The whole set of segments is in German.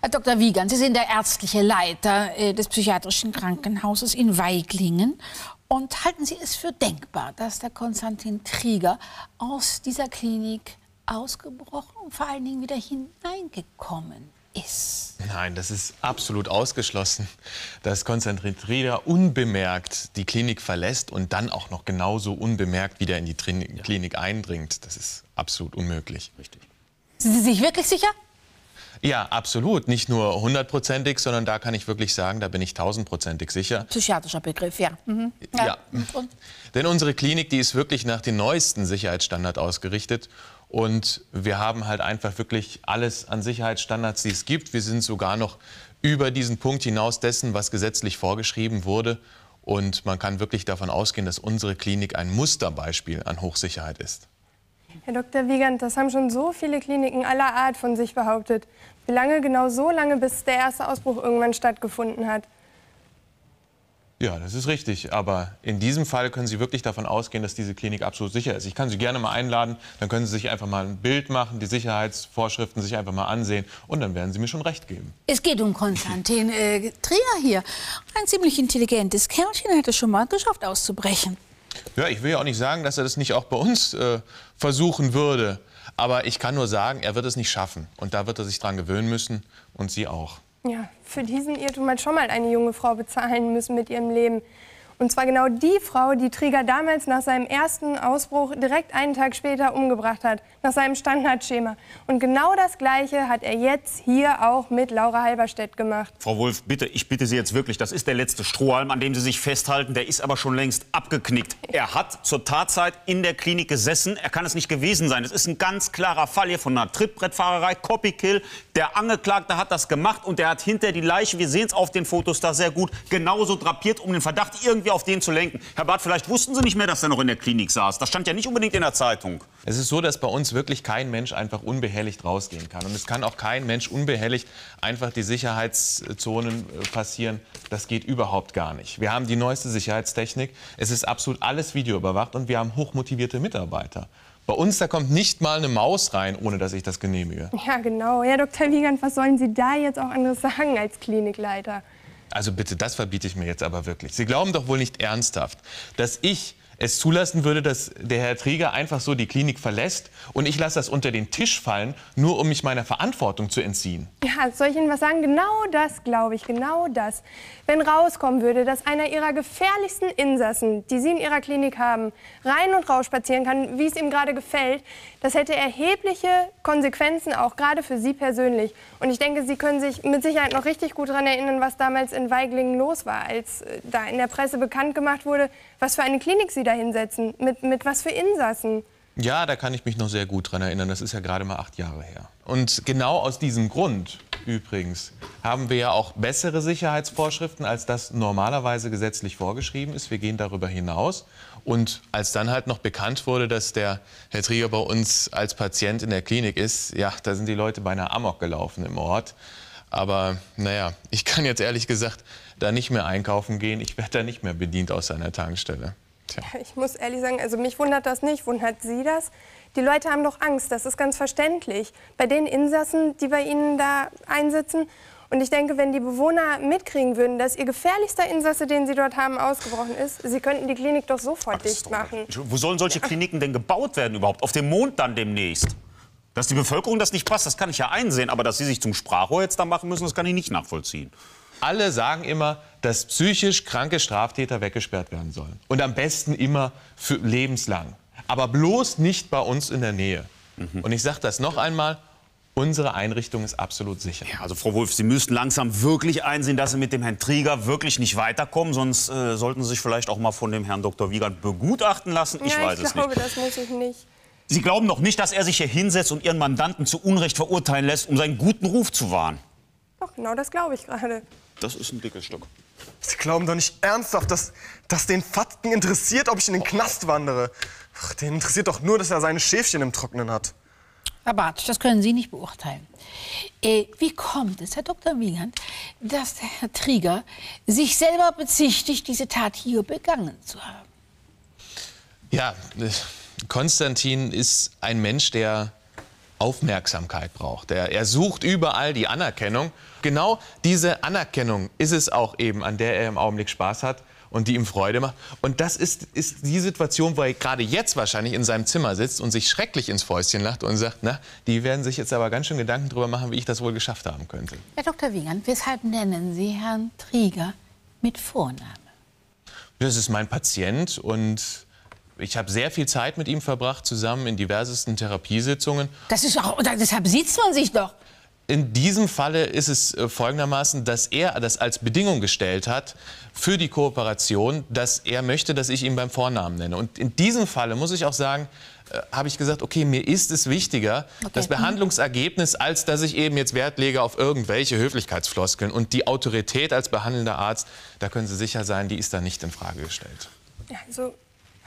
Herr Dr. Wiegand, Sie sind der ärztliche Leiter äh, des psychiatrischen Krankenhauses in Weiglingen. Und halten Sie es für denkbar, dass der Konstantin Trieger aus dieser Klinik ausgebrochen und vor allen Dingen wieder hineingekommen ist? Nein, das ist absolut ausgeschlossen, dass Konstantin Trieger unbemerkt die Klinik verlässt und dann auch noch genauso unbemerkt wieder in die Klinik eindringt. Das ist absolut unmöglich. Richtig. Sind Sie sich wirklich sicher? Ja, absolut. Nicht nur hundertprozentig, sondern da kann ich wirklich sagen, da bin ich tausendprozentig sicher. Psychiatrischer Begriff, ja. Mhm. Ja. ja. Denn unsere Klinik, die ist wirklich nach den neuesten Sicherheitsstandards ausgerichtet. Und wir haben halt einfach wirklich alles an Sicherheitsstandards, die es gibt. Wir sind sogar noch über diesen Punkt hinaus dessen, was gesetzlich vorgeschrieben wurde. Und man kann wirklich davon ausgehen, dass unsere Klinik ein Musterbeispiel an Hochsicherheit ist. Herr Dr. Wiegand, das haben schon so viele Kliniken aller Art von sich behauptet. Wie lange genau so lange, bis der erste Ausbruch irgendwann stattgefunden hat? Ja, das ist richtig. Aber in diesem Fall können Sie wirklich davon ausgehen, dass diese Klinik absolut sicher ist. Ich kann Sie gerne mal einladen, dann können Sie sich einfach mal ein Bild machen, die Sicherheitsvorschriften sich einfach mal ansehen und dann werden Sie mir schon recht geben. Es geht um Konstantin äh, Trier hier. Ein ziemlich intelligentes Kerlchen hätte schon mal geschafft auszubrechen. Ja, ich will ja auch nicht sagen, dass er das nicht auch bei uns äh, versuchen würde. Aber ich kann nur sagen, er wird es nicht schaffen. Und da wird er sich dran gewöhnen müssen und Sie auch. Ja, für diesen Irrtum hat schon mal eine junge Frau bezahlen müssen mit ihrem Leben. Und zwar genau die Frau, die Trigger damals nach seinem ersten Ausbruch direkt einen Tag später umgebracht hat, nach seinem Standardschema. Und genau das Gleiche hat er jetzt hier auch mit Laura Halberstedt gemacht. Frau Wolf, bitte, ich bitte Sie jetzt wirklich, das ist der letzte Strohhalm, an dem Sie sich festhalten. Der ist aber schon längst abgeknickt. Er hat zur Tatzeit in der Klinik gesessen. Er kann es nicht gewesen sein. Es ist ein ganz klarer Fall hier von einer Trittbrettfahrerei, Copykill. Der Angeklagte hat das gemacht und er hat hinter die Leiche, wir sehen es auf den Fotos da sehr gut, genauso drapiert, um den Verdacht irgendwie irgendwie auf den zu lenken. Herr Barth, vielleicht wussten Sie nicht mehr, dass er noch in der Klinik saß. Das stand ja nicht unbedingt in der Zeitung. Es ist so, dass bei uns wirklich kein Mensch einfach unbehelligt rausgehen kann. Und es kann auch kein Mensch unbehelligt einfach die Sicherheitszonen äh, passieren. Das geht überhaupt gar nicht. Wir haben die neueste Sicherheitstechnik. Es ist absolut alles videoüberwacht und wir haben hochmotivierte Mitarbeiter. Bei uns, da kommt nicht mal eine Maus rein, ohne dass ich das genehmige. Ja, genau. Herr Dr. Wiegand, was sollen Sie da jetzt auch anderes sagen als Klinikleiter? Also bitte, das verbiete ich mir jetzt aber wirklich. Sie glauben doch wohl nicht ernsthaft, dass ich es zulassen würde, dass der Herr Trieger einfach so die Klinik verlässt und ich lasse das unter den Tisch fallen, nur um mich meiner Verantwortung zu entziehen. Ja, soll ich Ihnen was sagen? Genau das glaube ich, genau das. Wenn rauskommen würde, dass einer Ihrer gefährlichsten Insassen, die Sie in Ihrer Klinik haben, rein und raus spazieren kann, wie es ihm gerade gefällt, das hätte erhebliche Konsequenzen, auch gerade für Sie persönlich. Und ich denke, Sie können sich mit Sicherheit noch richtig gut daran erinnern, was damals in Weiglingen los war, als äh, da in der Presse bekannt gemacht wurde, was für eine Klinik Sie da hinsetzen, mit, mit was für Insassen. Ja, da kann ich mich noch sehr gut dran erinnern. Das ist ja gerade mal acht Jahre her. Und genau aus diesem Grund übrigens haben wir ja auch bessere Sicherheitsvorschriften, als das normalerweise gesetzlich vorgeschrieben ist. Wir gehen darüber hinaus. Und als dann halt noch bekannt wurde, dass der Herr Trieger bei uns als Patient in der Klinik ist, ja, da sind die Leute beinahe amok gelaufen im Ort. Aber naja, ich kann jetzt ehrlich gesagt da nicht mehr einkaufen gehen. Ich werde da nicht mehr bedient aus seiner Tankstelle. Tja. Ich muss ehrlich sagen, also mich wundert das nicht. Wundert Sie das? Die Leute haben doch Angst, das ist ganz verständlich. Bei den Insassen, die bei Ihnen da einsitzen. Und ich denke, wenn die Bewohner mitkriegen würden, dass ihr gefährlichster Insasse, den sie dort haben, ausgebrochen ist, sie könnten die Klinik doch sofort dicht machen. Wo sollen solche Kliniken denn gebaut werden überhaupt? Auf dem Mond dann demnächst? Dass die Bevölkerung das nicht passt, das kann ich ja einsehen. Aber dass sie sich zum Sprachrohr jetzt da machen müssen, das kann ich nicht nachvollziehen. Alle sagen immer, dass psychisch kranke Straftäter weggesperrt werden sollen. Und am besten immer für lebenslang. Aber bloß nicht bei uns in der Nähe. Mhm. Und ich sage das noch einmal, Unsere Einrichtung ist absolut sicher. Ja, also Frau Wolf, Sie müssten langsam wirklich einsehen, dass Sie mit dem Herrn Trieger wirklich nicht weiterkommen. Sonst äh, sollten Sie sich vielleicht auch mal von dem Herrn Dr. Wiegand begutachten lassen. Ich ja, weiß ich es glaube, nicht. das muss ich nicht. Sie glauben doch nicht, dass er sich hier hinsetzt und Ihren Mandanten zu Unrecht verurteilen lässt, um seinen guten Ruf zu wahren? Doch, genau das glaube ich gerade. Das ist ein dickes Stück. Sie glauben doch nicht ernsthaft, dass, dass den Fatken interessiert, ob ich in den Knast wandere. Ach, den interessiert doch nur, dass er seine Schäfchen im Trocknen hat. Herr Bartsch, das können Sie nicht beurteilen. Äh, wie kommt es, Herr Dr. Wiegand, dass der Herr Trieger sich selber bezichtigt, diese Tat hier begangen zu haben? Ja, äh, Konstantin ist ein Mensch, der Aufmerksamkeit braucht. Er, er sucht überall die Anerkennung. Genau diese Anerkennung ist es auch eben, an der er im Augenblick Spaß hat und die ihm Freude macht. Und das ist, ist die Situation, wo er gerade jetzt wahrscheinlich in seinem Zimmer sitzt und sich schrecklich ins Fäustchen lacht und sagt, na, die werden sich jetzt aber ganz schön Gedanken darüber machen, wie ich das wohl geschafft haben könnte. Herr Dr. Wiegand, weshalb nennen Sie Herrn Trieger mit Vornamen? Das ist mein Patient und ich habe sehr viel Zeit mit ihm verbracht, zusammen in diversesten Therapiesitzungen. Das ist auch, deshalb sieht man sich doch. In diesem Falle ist es äh, folgendermaßen, dass er das als Bedingung gestellt hat für die Kooperation, dass er möchte, dass ich ihn beim Vornamen nenne. Und in diesem Falle muss ich auch sagen, äh, habe ich gesagt, okay, mir ist es wichtiger, Okay. das Behandlungsergebnis, als dass ich eben jetzt Wert lege auf irgendwelche Höflichkeitsfloskeln. Und die Autorität als behandelnder Arzt, da können Sie sicher sein, die ist da nicht in Frage gestellt. Ja, so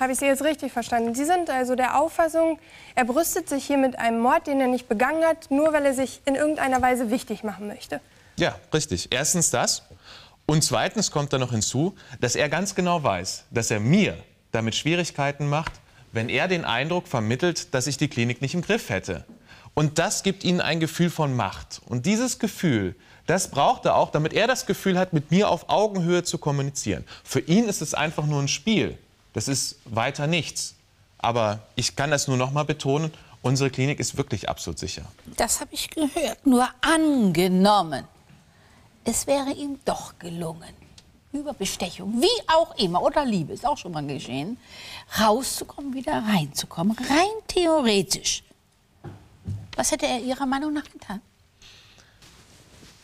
habe ich Sie jetzt richtig verstanden. Sie sind also der Auffassung, er brüstet sich hier mit einem Mord, den er nicht begangen hat, nur weil er sich in irgendeiner Weise wichtig machen möchte. Ja, richtig. Erstens das. Und zweitens kommt da noch hinzu, dass er ganz genau weiß, dass er mir damit Schwierigkeiten macht, wenn er den Eindruck vermittelt, dass ich die Klinik nicht im Griff hätte. Und das gibt ihnen ein Gefühl von Macht. Und dieses Gefühl, das braucht er auch, damit er das Gefühl hat, mit mir auf Augenhöhe zu kommunizieren. Für ihn ist es einfach nur ein Spiel. Das ist weiter nichts. Aber ich kann das nur noch mal betonen, unsere Klinik ist wirklich absolut sicher. Das habe ich gehört. Nur angenommen, es wäre ihm doch gelungen, über Bestechung, wie auch immer, oder Liebe, ist auch schon mal geschehen, rauszukommen, wieder reinzukommen, rein theoretisch. Was hätte er Ihrer Meinung nach getan?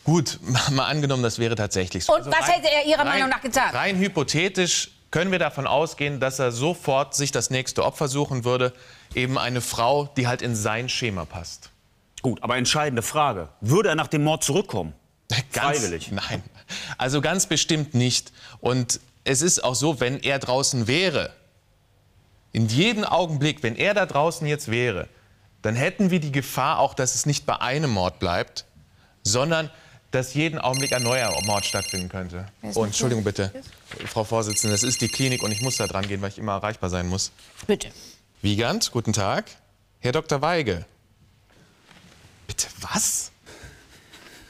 Gut, mal angenommen, das wäre tatsächlich so. Also Und was hätte er Ihrer Meinung nach getan? Rein hypothetisch können wir davon ausgehen, dass er sofort sich das nächste Opfer suchen würde. Eben eine Frau, die halt in sein Schema passt. Gut, aber entscheidende Frage. Würde er nach dem Mord zurückkommen? Freiwillig? Nein, also ganz bestimmt nicht. Und es ist auch so, wenn er draußen wäre, in jedem Augenblick, wenn er da draußen jetzt wäre, dann hätten wir die Gefahr auch, dass es nicht bei einem Mord bleibt, sondern dass jeden Augenblick ein neuer Mord stattfinden könnte. Oh, Entschuldigung bitte, Frau Vorsitzende, das ist die Klinik und ich muss da dran gehen, weil ich immer erreichbar sein muss. Bitte. Wiegand, guten Tag. Herr Dr. Weige. Bitte was?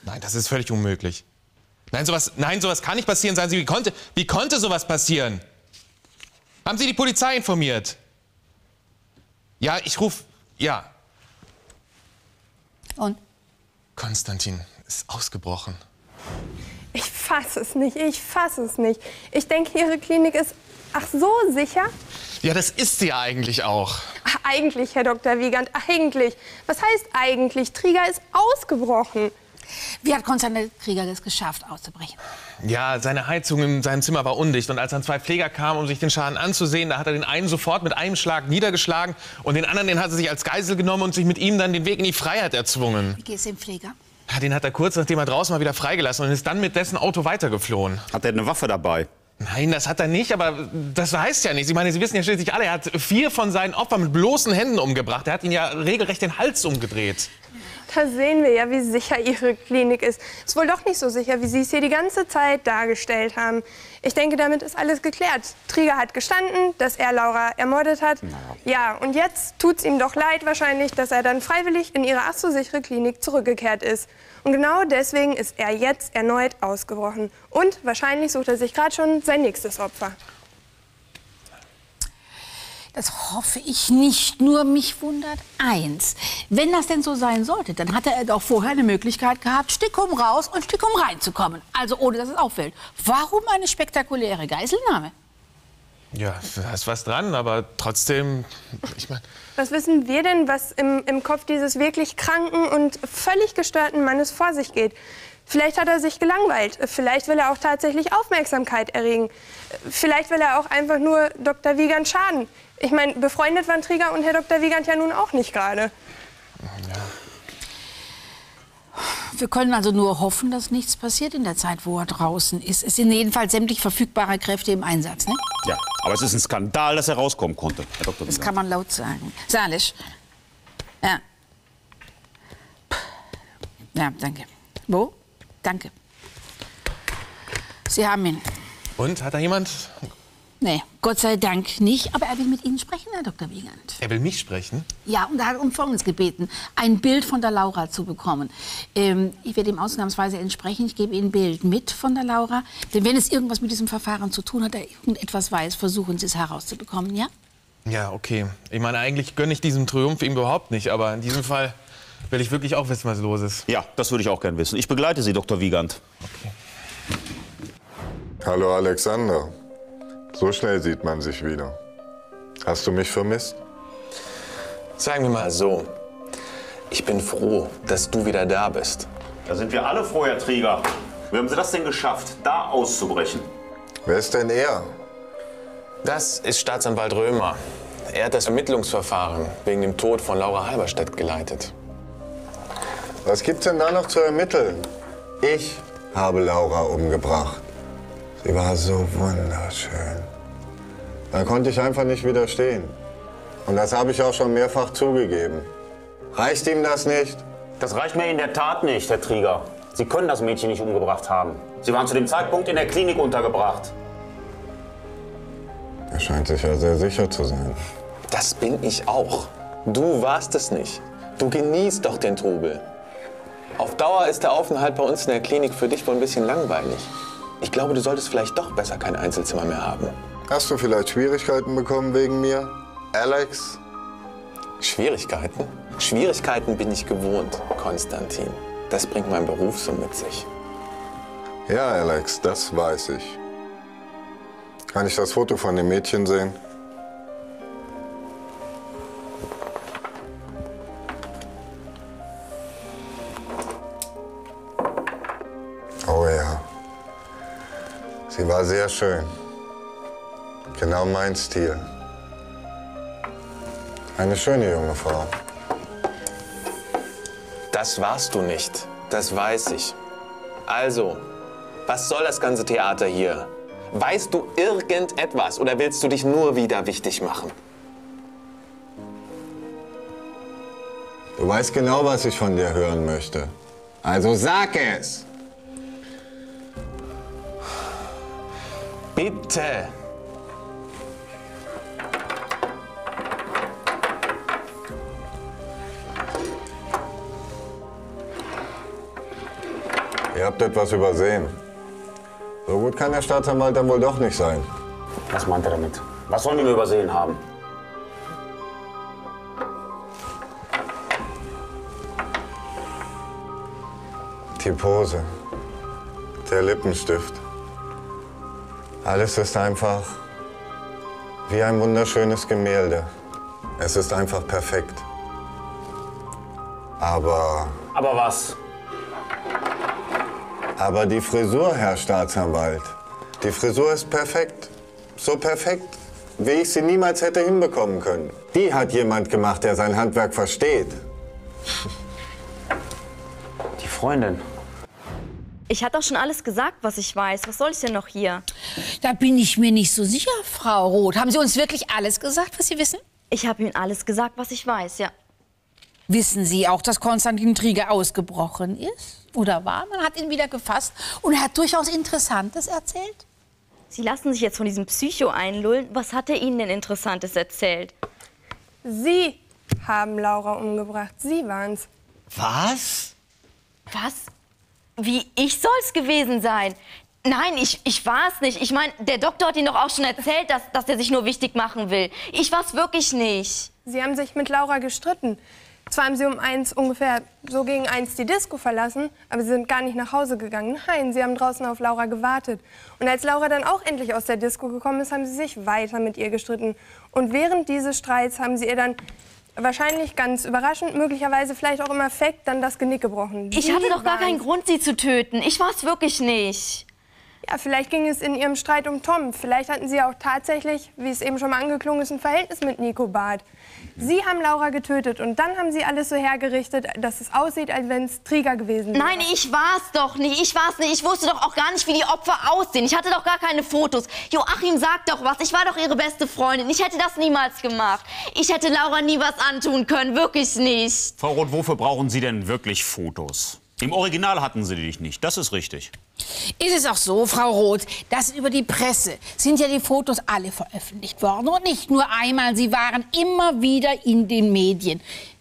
Nein, das ist völlig unmöglich. Nein, sowas, nein, sowas kann nicht passieren. Sagen Sie, wie konnte, wie konnte sowas passieren? Haben Sie die Polizei informiert? Ja, ich rufe. Ja, Und? Konstantin ist ausgebrochen. Ich fasse es nicht, ich fasse es nicht. Ich denke, Ihre Klinik ist, ach so, sicher? Ja, das ist sie ja eigentlich auch. Ach, eigentlich, Herr Dr. Wiegand, eigentlich. Was heißt eigentlich? Trieger ist ausgebrochen. Wie hat Konstantin Krieger es geschafft, auszubrechen? Ja, seine Heizung in seinem Zimmer war undicht. Und als dann zwei Pfleger kamen, um sich den Schaden anzusehen, da hat er den einen sofort mit einem Schlag niedergeschlagen und den anderen, den hat er sich als Geisel genommen und sich mit ihm dann den Weg in die Freiheit erzwungen. Wie geht es dem Pfleger? Ja, den hat er kurz nachdem er draußen war wieder freigelassen und ist dann mit dessen Auto weitergeflohen. Hat er eine Waffe dabei? Nein, das hat er nicht, aber das heißt ja nichts. Ich meine, Sie wissen ja schließlich alle, er hat vier von seinen Opfern mit bloßen Händen umgebracht. Er hat ihn ja regelrecht den Hals umgedreht. Da sehen wir ja, wie sicher Ihre Klinik ist. Ist wohl doch nicht so sicher, wie Sie es hier die ganze Zeit dargestellt haben. Ich denke, damit ist alles geklärt. Trieger hat gestanden, dass er Laura ermordet hat. Ja, und jetzt tut's ihm doch leid wahrscheinlich, dass er dann freiwillig in ihre ach so sichere Klinik zurückgekehrt ist. Und genau deswegen ist er jetzt erneut ausgebrochen. Und wahrscheinlich sucht er sich gerade schon sein nächstes Opfer. Das hoffe ich nicht. Nur mich wundert eins. Wenn das denn so sein sollte, dann hat er doch vorher eine Möglichkeit gehabt, Stickum raus und Stickum reinzukommen. Also ohne, dass es auffällt. Warum eine spektakuläre Geiselnahme? Ja, da ist was dran, aber trotzdem, ich meine, Was wissen wir denn, was im, im Kopf dieses wirklich kranken und völlig gestörten Mannes vor sich geht? Vielleicht hat er sich gelangweilt. Vielleicht will er auch tatsächlich Aufmerksamkeit erregen. Vielleicht will er auch einfach nur Dr. Wiegand schaden. Ich meine, befreundet waren Trieger und Herr Dr. Wiegand ja nun auch nicht gerade. Wir können also nur hoffen, dass nichts passiert in der Zeit, wo er draußen ist. Es sind jedenfalls sämtlich verfügbare Kräfte im Einsatz. Ne? Ja, aber es ist ein Skandal, dass er rauskommen konnte, Herr Dr. Das kann man laut sagen. Salisch. Ja. Ja, danke. Wo? Danke. Sie haben ihn. und hat da jemand Nee, Gott sei Dank nicht. Aber er will mit Ihnen sprechen, Herr Dr. Wiegand. Er will mich sprechen? Ja, und er hat um Folgendes gebeten, ein Bild von der Laura zu bekommen. Ähm, ich werde ihm ausnahmsweise entsprechen. Ich gebe Ihnen ein Bild mit von der Laura. Denn wenn es irgendwas mit diesem Verfahren zu tun hat, er irgendetwas weiß, versuchen Sie es herauszubekommen, ja? Ja, okay. Ich meine, eigentlich gönne ich diesem Triumph ihm überhaupt nicht. Aber in diesem Fall will ich wirklich auch wissen, was los ist. Ja, das würde ich auch gern wissen. Ich begleite Sie, Dr. Wiegand. Hallo Alexander. So schnell sieht man sich wieder. Hast du mich vermisst? Sagen wir mal so, ich bin froh, dass du wieder da bist. Da sind wir alle froh, Herr Trieger. Wie haben Sie das denn geschafft, da auszubrechen? Wer ist denn er? Das ist Staatsanwalt Römer. Er hat das Ermittlungsverfahren wegen dem Tod von Laura Halberstedt geleitet. Was gibt's denn da noch zu ermitteln? Ich habe Laura umgebracht. Sie war so wunderschön. Da konnte ich einfach nicht widerstehen. Und das habe ich auch schon mehrfach zugegeben. Reicht ihm das nicht? Das reicht mir in der Tat nicht, Herr Trieger. Sie können das Mädchen nicht umgebracht haben. Sie waren zu dem Zeitpunkt in der Klinik untergebracht. Er scheint sich ja sehr sicher zu sein. Das bin ich auch. Du warst es nicht. Du genießt doch den Trubel. Auf Dauer ist der Aufenthalt bei uns in der Klinik für dich wohl ein bisschen langweilig. Ich glaube, du solltest vielleicht doch besser kein Einzelzimmer mehr haben. Hast du vielleicht Schwierigkeiten bekommen wegen mir? Alex? Schwierigkeiten? Schwierigkeiten bin ich gewohnt, Konstantin. Das bringt mein Beruf so mit sich. Ja, Alex, das weiß ich. Kann ich das Foto von dem Mädchen sehen? War sehr schön. Genau mein Stil. Eine schöne junge Frau. Das warst du nicht. Das weiß ich. Also, was soll das ganze Theater hier? Weißt du irgendetwas oder willst du dich nur wieder wichtig machen? Du weißt genau, was ich von dir hören möchte. Also sag es! Bitte. Ihr habt etwas übersehen. So gut kann der Staatsanwalt dann wohl doch nicht sein. Was meint er damit? Was sollen wir übersehen haben? Die Pose, der Lippenstift. Alles ist einfach wie ein wunderschönes Gemälde. Es ist einfach perfekt. Aber, Aber was? aber die Frisur, Herr Staatsanwalt, die Frisur ist perfekt. So perfekt, wie ich sie niemals hätte hinbekommen können. Die hat jemand gemacht, der sein Handwerk versteht. Die Freundin. Ich hatte doch schon alles gesagt, was ich weiß. Was soll ich denn noch hier? Da bin ich mir nicht so sicher, Frau Roth. Haben Sie uns wirklich alles gesagt, was Sie wissen? Ich habe Ihnen alles gesagt, was ich weiß, ja. Wissen Sie auch, dass Konstantin Trieger ausgebrochen ist? Oder war? Man hat ihn wieder gefasst und er hat durchaus Interessantes erzählt. Sie lassen sich jetzt von diesem Psycho einlullen. Was hat er Ihnen denn Interessantes erzählt? Sie haben Laura umgebracht. Sie waren's. Was? Was? Wie ich soll's gewesen sein? Nein, ich, ich war's nicht. Ich meine, der Doktor hat Ihnen doch auch schon erzählt, dass, dass er sich nur wichtig machen will. Ich war's wirklich nicht. Sie haben sich mit Laura gestritten. Zwar haben sie um eins ungefähr so gegen eins die Disco verlassen, aber sie sind gar nicht nach Hause gegangen. Nein, sie haben draußen auf Laura gewartet. Und als Laura dann auch endlich aus der Disco gekommen ist, haben sie sich weiter mit ihr gestritten. Und während dieses Streits haben sie ihr dann wahrscheinlich ganz überraschend, möglicherweise vielleicht auch im Affekt, dann das Genick gebrochen. Ich Sie hatte doch gar keinen Grund, Sie zu töten. Ich war's wirklich nicht. Ja, vielleicht ging es in ihrem Streit um Tom. Vielleicht hatten sie auch tatsächlich, wie es eben schon mal angeklungen ist, ein Verhältnis mit Nico Barth. Sie haben Laura getötet und dann haben sie alles so hergerichtet, dass es aussieht, als wenn es Trigger gewesen wäre. Nein, ich war's doch nicht. Ich war's nicht. Ich wusste doch auch gar nicht, wie die Opfer aussehen. Ich hatte doch gar keine Fotos. Joachim, sag doch was. Ich war doch ihre beste Freundin. Ich hätte das niemals gemacht. Ich hätte Laura nie was antun können. Wirklich nicht. Frau Roth, wofür brauchen Sie denn wirklich Fotos? Im Original hatten sie dich nicht, das ist richtig. Ist es auch so, Frau Roth, dass über die Presse sind ja die Fotos alle veröffentlicht worden. Und nicht nur einmal, sie waren immer wieder in den Medien.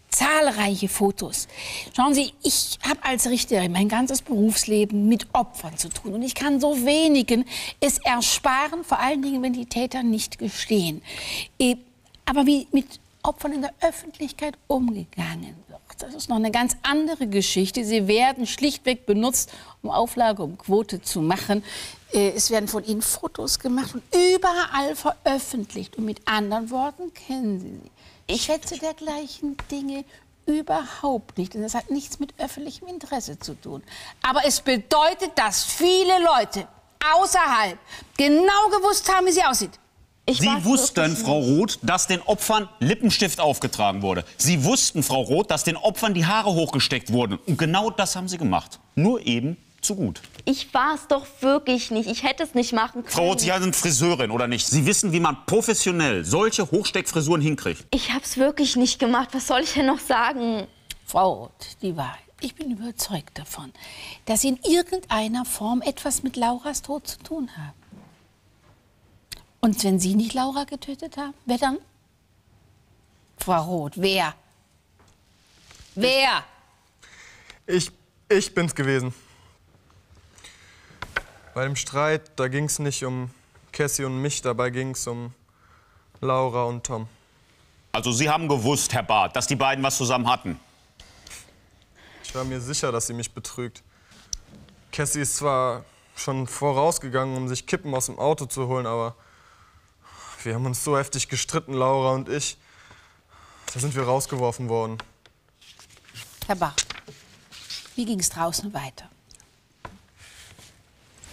Zahlreiche Fotos. Schauen Sie, ich habe als Richterin mein ganzes Berufsleben mit Opfern zu tun. Und ich kann so wenigen es ersparen, vor allen Dingen, wenn die Täter nicht gestehen. Eh, Aber wie mit Opfern in der Öffentlichkeit umgegangen wird, das ist noch eine ganz andere Geschichte. Sie werden schlichtweg benutzt, um Auflage, um Quote zu machen. Äh, Es werden von ihnen Fotos gemacht und überall veröffentlicht. Und mit anderen Worten kennen Sie sie. Ich schätze dergleichen Dinge überhaupt nicht. Und das hat nichts mit öffentlichem Interesse zu tun. Aber es bedeutet, dass viele Leute außerhalb genau gewusst haben, wie sie aussieht. Ich Sie wussten, Frau. Roth, dass den Opfern Lippenstift aufgetragen wurde. Sie wussten, Frau Roth, dass den Opfern die Haare hochgesteckt wurden. Und genau das haben Sie gemacht. Nur eben zu gut. Ich war es doch wirklich nicht. Ich hätte es nicht machen können. Frau Roth, Sie sind Friseurin, oder nicht? Sie wissen, wie man professionell solche Hochsteckfrisuren hinkriegt. Ich habe es wirklich nicht gemacht. Was soll ich denn noch sagen? Frau Roth, die Wahrheit. Ich bin überzeugt davon, dass Sie in irgendeiner Form etwas mit Lauras Tod zu tun haben. Und wenn Sie nicht Laura getötet haben, wer dann? Frau Roth, wer? Wer? Ich, ich bin's gewesen. Bei dem Streit, da ging's nicht um Cassie und mich, dabei ging's um Laura und Tom. Also Sie haben gewusst, Herr Barth, dass die beiden was zusammen hatten. Ich war mir sicher, dass sie mich betrügt. Cassie ist zwar schon vorausgegangen, um sich Kippen aus dem Auto zu holen, aber wir haben uns so heftig gestritten, Laura und ich. Da sind wir rausgeworfen worden. Herr Bach, wie ging es draußen weiter?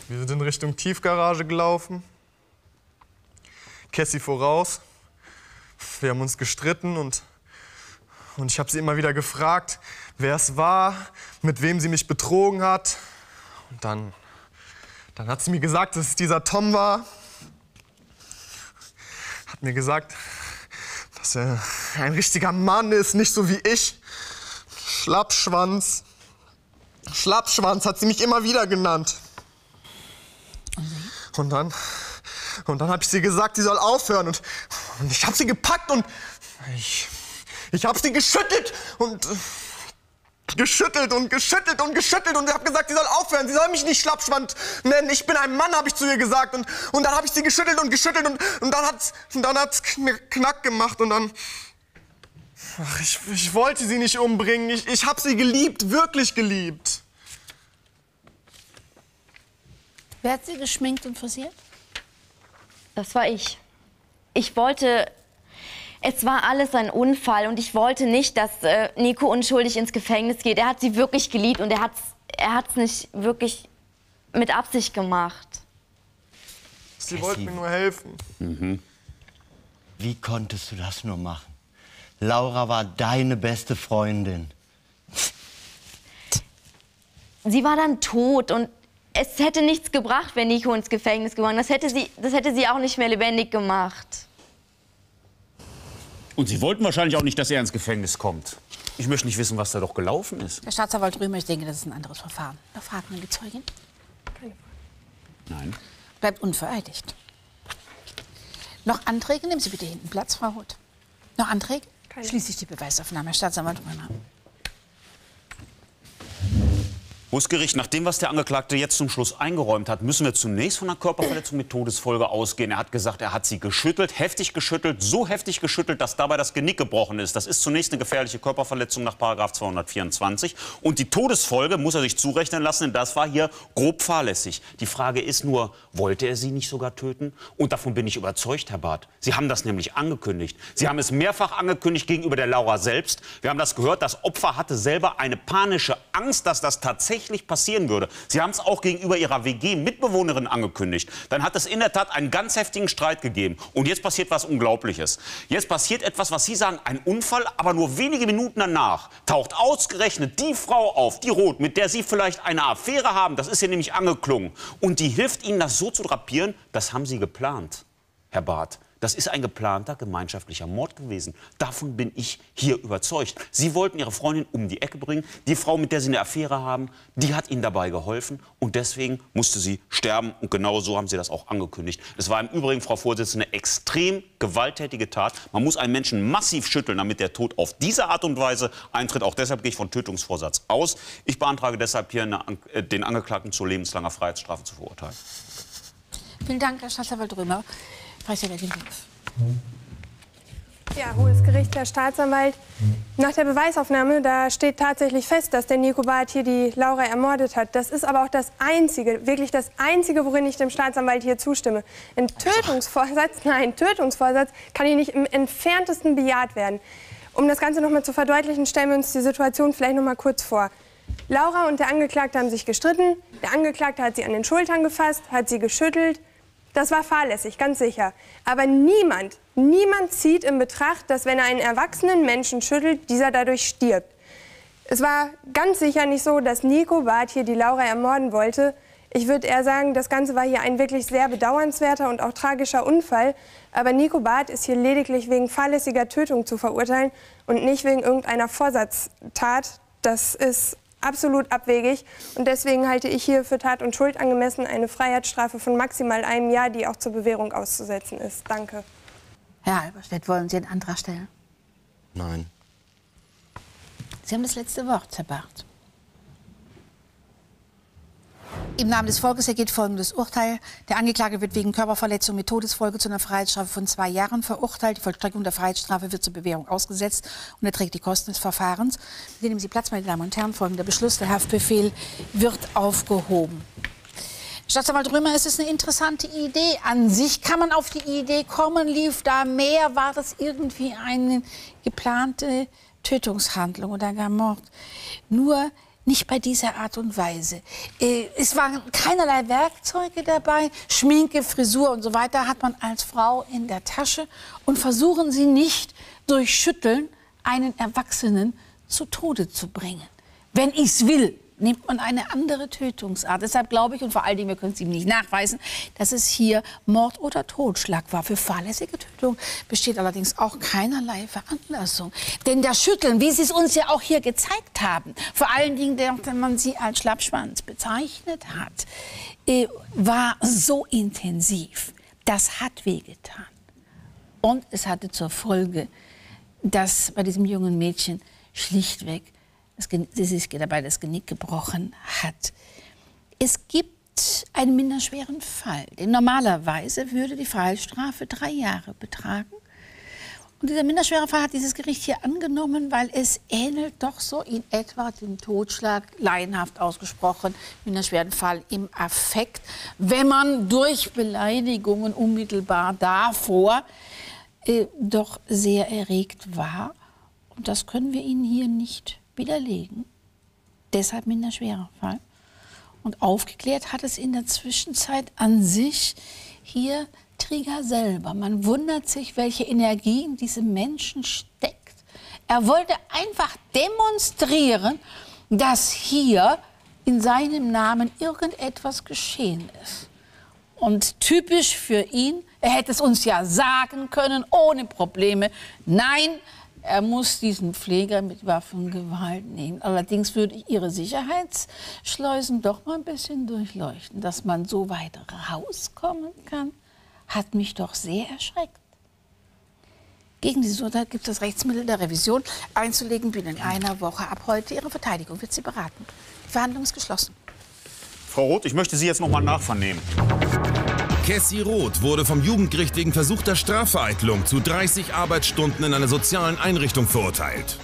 Wir sind in Richtung Tiefgarage gelaufen. Cassie voraus. Wir haben uns gestritten und, und ich habe sie immer wieder gefragt, wer es war, mit wem sie mich betrogen hat. Und dann, dann hat sie mir gesagt, dass es dieser Tom war. Hat mir gesagt, dass er ein richtiger Mann ist, nicht so wie ich. Schlappschwanz. Schlappschwanz hat sie mich immer wieder genannt. Und dann, und dann habe ich sie gesagt, sie soll aufhören. Und, und ich habe sie gepackt und ich, ich habe sie geschüttelt und geschüttelt und geschüttelt und geschüttelt und habe gesagt, sie soll aufhören. Sie soll mich nicht Schlappschwand nennen. Ich bin ein Mann, habe ich zu ihr gesagt. Und, und dann habe ich sie geschüttelt und geschüttelt und, und dann hat's, und dann hat's kn- knack gemacht und dann Ach, ich, ich wollte sie nicht umbringen. Ich, ich habe sie geliebt, wirklich geliebt. Wer hat Sie geschminkt und frisiert? Das war ich. Ich wollte. Es war alles ein Unfall und ich wollte nicht, dass äh, Nico unschuldig ins Gefängnis geht. Er hat sie wirklich geliebt und er hat es er hat's nicht wirklich mit Absicht gemacht. Sie wollte mir nur helfen. Wie konntest du das nur machen? Laura war deine beste Freundin. Sie war dann tot und es hätte nichts gebracht, wenn Nico ins Gefängnis gegangen das hätte sie Das hätte sie auch nicht mehr lebendig gemacht. Und Sie wollten wahrscheinlich auch nicht, dass er ins Gefängnis kommt. Ich möchte nicht wissen, was da doch gelaufen ist. Herr Staatsanwalt Römer, ich denke, das ist ein anderes Verfahren. Noch Fragen an die Zeugin? Nein. Bleibt unvereidigt. Noch Anträge? Nehmen Sie bitte hinten Platz, Frau Roth. Noch Anträge? Schließe ich die Beweisaufnahme. Herr Staatsanwalt Römer. Busgericht, nach dem, was der Angeklagte jetzt zum Schluss eingeräumt hat, müssen wir zunächst von einer Körperverletzung mit Todesfolge ausgehen. Er hat gesagt, er hat sie geschüttelt, heftig geschüttelt, so heftig geschüttelt, dass dabei das Genick gebrochen ist. Das ist zunächst eine gefährliche Körperverletzung nach Paragraph 224. Und die Todesfolge muss er sich zurechnen lassen, denn das war hier grob fahrlässig. Die Frage ist nur, wollte er sie nicht sogar töten? Und davon bin ich überzeugt, Herr Barth. Sie haben das nämlich angekündigt. Sie haben es mehrfach angekündigt gegenüber der Laura selbst. Wir haben das gehört, das Opfer hatte selber eine panische Angst, dass das tatsächlich passieren würde. Sie haben es auch gegenüber ihrer WG-Mitbewohnerin angekündigt. Dann hat es in der Tat einen ganz heftigen Streit gegeben. Und jetzt passiert was Unglaubliches. Jetzt passiert etwas, was Sie sagen, ein Unfall, aber nur wenige Minuten danach taucht ausgerechnet die Frau auf, die Roth, mit der Sie vielleicht eine Affäre haben. Das ist hier nämlich angeklungen. Und die hilft Ihnen, das so zu drapieren, das haben Sie geplant. Herr Barth. Das ist ein geplanter gemeinschaftlicher Mord gewesen. Davon bin ich hier überzeugt. Sie wollten Ihre Freundin um die Ecke bringen. Die Frau, mit der Sie eine Affäre haben, die hat Ihnen dabei geholfen. Und deswegen musste sie sterben. Und genau so haben Sie das auch angekündigt. Es war im Übrigen, Frau Vorsitzende, eine extrem gewalttätige Tat. Man muss einen Menschen massiv schütteln, damit der Tod auf diese Art und Weise eintritt. Auch deshalb gehe ich von Tötungsvorsatz aus. Ich beantrage deshalb hier eine, äh, den Angeklagten zu lebenslanger Freiheitsstrafe zu verurteilen. Vielen Dank, Herr Staatsanwalt Römer. Preisjägerin Wolf. Ja, Hohes Gericht, Herr Staatsanwalt. Nach der Beweisaufnahme, da steht tatsächlich fest, dass der Nico Barth hier die Laura ermordet hat. Das ist aber auch das Einzige, wirklich das Einzige, worin ich dem Staatsanwalt hier zustimme. Ein Tötungsvorsatz, nein, Tötungsvorsatz kann hier nicht im entferntesten bejaht werden. Um das Ganze noch mal zu verdeutlichen, stellen wir uns die Situation vielleicht noch mal kurz vor. Laura und der Angeklagte haben sich gestritten. Der Angeklagte hat sie an den Schultern gefasst, hat sie geschüttelt. Das war fahrlässig, ganz sicher. Aber niemand, niemand zieht in Betracht, dass wenn er einen erwachsenen Menschen schüttelt, dieser dadurch stirbt. Es war ganz sicher nicht so, dass Nico Barth hier die Laura ermorden wollte. Ich würde eher sagen, das Ganze war hier ein wirklich sehr bedauernswerter und auch tragischer Unfall. Aber Nico Barth ist hier lediglich wegen fahrlässiger Tötung zu verurteilen und nicht wegen irgendeiner Vorsatztat. Das ist absolut abwegig. Und deswegen halte ich hier für Tat und Schuld angemessen eine Freiheitsstrafe von maximal einem Jahr, die auch zur Bewährung auszusetzen ist. Danke. Herr Halberstedt, wollen Sie einen Antrag stellen? Nein. Sie haben das letzte Wort, Herr Barth. Im Namen des Volkes ergeht folgendes Urteil. Der Angeklagte wird wegen Körperverletzung mit Todesfolge zu einer Freiheitsstrafe von zwei Jahren verurteilt. Die Vollstreckung der Freiheitsstrafe wird zur Bewährung ausgesetzt und er trägt die Kosten des Verfahrens. Nehmen Sie Platz, meine Damen und Herren. Folgender Beschluss. Der Haftbefehl wird aufgehoben. Staatsanwalt Römer, es ist eine interessante Idee. An sich kann man auf die Idee kommen, lief da mehr, war das irgendwie eine geplante Tötungshandlung oder gar Mord. Nur nicht bei dieser Art und Weise. Äh, Es waren keinerlei Werkzeuge dabei, Schminke, Frisur und so weiter hat man als Frau in der Tasche. Und versuchen Sie nicht durch Schütteln einen Erwachsenen zu Tode zu bringen. Wenn ich es will, nimmt man eine andere Tötungsart. Deshalb glaube ich, und vor allen Dingen, wir können es ihm nicht nachweisen, dass es hier Mord oder Totschlag war. Für fahrlässige Tötung besteht allerdings auch keinerlei Veranlassung. Denn das Schütteln, wie Sie es uns ja auch hier gezeigt haben, vor allen Dingen, wenn man sie als Schlappschwanz bezeichnet hat, äh, war so intensiv. Das hat wehgetan. Und es hatte zur Folge, dass bei diesem jungen Mädchen schlichtweg das, sie sich dabei das Genick gebrochen hat. Es gibt einen minderschweren Fall. Denn normalerweise würde die Freiheitsstrafe drei Jahre betragen. Und dieser minderschwere Fall hat dieses Gericht hier angenommen, weil es ähnelt doch so in etwa dem Totschlag, laienhaft ausgesprochen, minderschweren Fall im Affekt, wenn man durch Beleidigungen unmittelbar davor äh, doch sehr erregt war. Und das können wir Ihnen hier nicht widerlegen. Deshalb minderschwerer Fall. Und aufgeklärt hat es in der Zwischenzeit an sich hier Trigger selber. Man wundert sich, welche Energie in diesem Menschen steckt. Er wollte einfach demonstrieren, dass hier in seinem Namen irgendetwas geschehen ist. Und typisch für ihn, er hätte es uns ja sagen können, ohne Probleme. Nein, er muss diesen Pfleger mit Waffengewalt nehmen. Allerdings würde ich Ihre Sicherheitsschleusen doch mal ein bisschen durchleuchten. Dass man so weit rauskommen kann, hat mich doch sehr erschreckt. Gegen dieses Urteil gibt es das Rechtsmittel der Revision einzulegen binnen einer Woche. Ab heute Ihre Verteidigung wird Sie beraten. Die Verhandlung ist geschlossen. Frau Roth, ich möchte Sie jetzt noch mal nachvernehmen. Cassie Roth wurde vom Jugendgericht wegen versuchter Strafvereitelung zu 30 Arbeitsstunden in einer sozialen Einrichtung verurteilt.